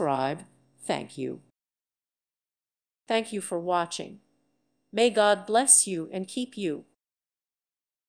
Subscribe. Thank you. Thank you for watching. May God bless you and keep you.